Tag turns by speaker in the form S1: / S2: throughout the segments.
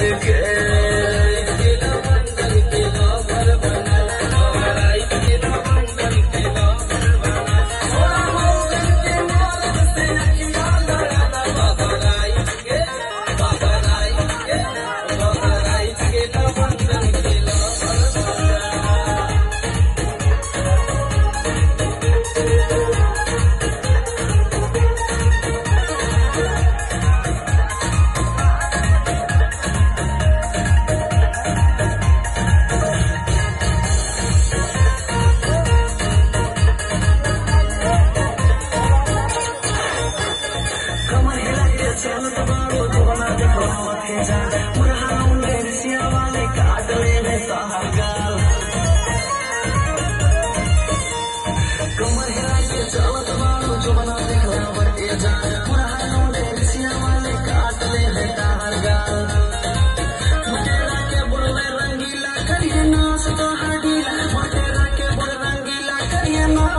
S1: te.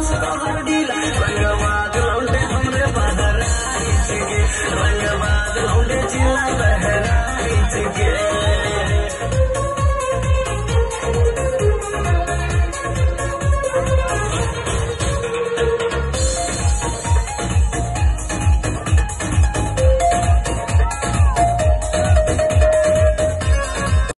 S1: possible.